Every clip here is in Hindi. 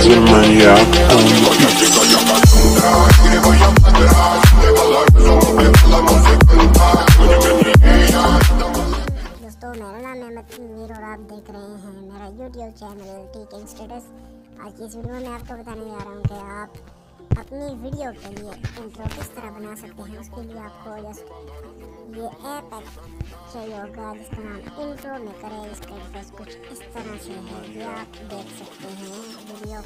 दोस्तों, मेरा नाम अहमद मीर और आप देख रहे हैं मेरा यूट्यूब चैनल टीकिंग स्टेटस आज की इस वीडियो में आपको बताने जा रहा हूँ कि आप अपनी वीडियो के लिए इंट्रो किस तरह बना सकते हैं, उसके लिए आपको जस्ट ये ऐप चाहिए होगा, जिसका नाम इंट्रो में करें, इसका इंटरफेस कुछ इस तरह से है, ये आप देख सकते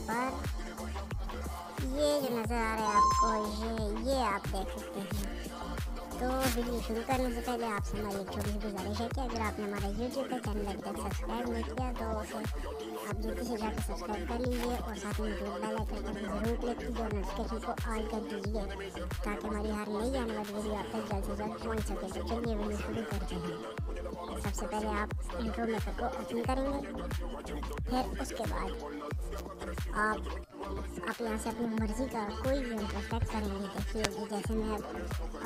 हैं वीडियो पर। ये जो नज़र आ रहा है आपको, ये ये आप देख सकते हैं। तो वीडियो शुरू करने से पहले आपसे हमारी एक छोटी सी गुजारिश है कि अगर आपने हमारा यूट्यूब का चैनल अभी तक सब्सक्राइब नहीं किया तो उसे आप जल्दी से जाकर सब्सक्राइब कर लीजिए और साथ में जो बेल आइकन पर ज़रूर क्लिक कीजिए और नोटिफिकेशन को ऑन कर दीजिए, ताकि हमारी हर नई आने वाली वीडियो आप तक जल्द से जल्द पहुँच सके। तो चलिए वीडियो शुरू करते हैं। सबसे पहले आप इंट्रो मेकर को ओपन करेंगे, फिर उसके बाद आप आप यहाँ से अपनी मर्ज़ी का कोई भी इंट्रो सेट करेंगे देखिए जैसे मैं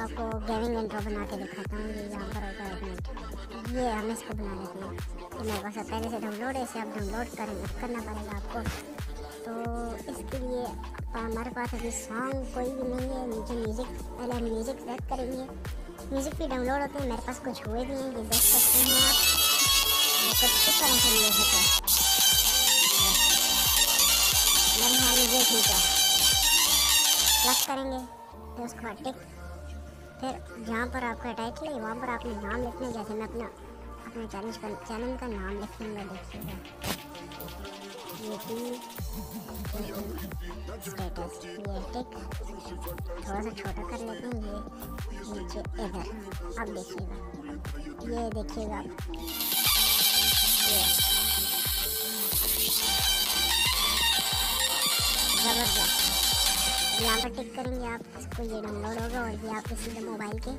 आपको गेमिंग इंट्रो बना के दिखाता हूँ, ये यहाँ पर होता है ये हम इसको बना लेते हैं। तो मेरे पास पहले से डाउनलोड है, इसे आप डाउनलोड करेंगे करना पड़ेगा आपको। तो इसके लिए हमारे पास अभी सॉन्ग कोई भी नहीं है, नीचे म्यूज़िक पहले हम म्यूज़िक सेलेक्ट करेंगे। म्यूज़िक भी डाउनलोड होते हैं, मेरे पास कुछ हुए भी हैं, ये देख सकते हैं आप। कुछ तरह से ये ठीक है प्लस करेंगे फिर उसके बाद टिक फिर जहाँ पर आपका टाइटल है वहाँ पर आपने नाम लिखना जैसे मैं अपना, अपने चैनल का चैनल का नाम लिख लूँगा देखिएगा ये स्टेटस ये टिक थोड़ा सा छोटा कर लेते हैं, ये नीचे इधर। अब देखिएगा। ये देखिएगा। ज़बरदस्त यहाँ पर टिक करेंगे आप, इसको ये डाउनलोड होगा और ये आपके सीधे मोबाइल के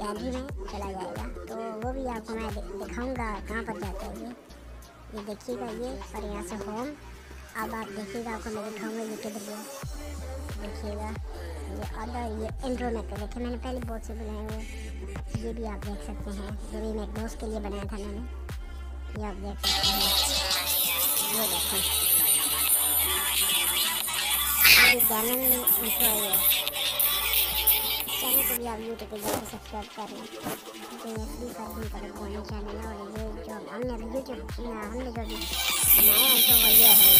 गैलरी में चला जाएगा। तो वो भी आपको मैं दिखाऊँगा कहाँ पर जाता है ये। ये देखिएगा ये, और यहाँ से होम अब आप देखिएगा, आपको मैं दिखाऊँगा ये किधर गया देखिएगा, ये अदर ये इंट्रो में कर देखिए, मैंने पहले बहुत से बनाए हुए ये भी आप देख सकते हैं। ये भी मैं दोस्त के लिए बनाया था मैंने। ये आप देख सकते हैं। ये देखें अभी चैनल में है चैनल को भी आप यूट्यूब पर जाकर सब्सक्राइब कर लें तो ये भी सर्विंग का रिकॉर्डिंग चैनल और ये जो हमने अभी यूट्यूब हमने जो भी बनाया तो वो ये है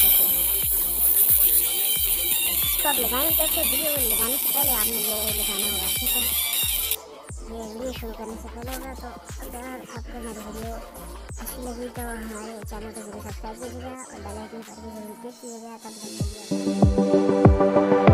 इसको आप लगाएँगे कैसे वीडियो लगाने से पहले आपने ये लगाना होगा ठीक है वीडियो शुरू करने से पहले होगा तो अगर आपको हमारी वीडियो अच्छी लगी तो हमारे चैनल को ज़रूर सब्सक्राइब कीजिएगा और बेल आइकन पर भी ज़रूर क्लिक कीजिएगा तब तक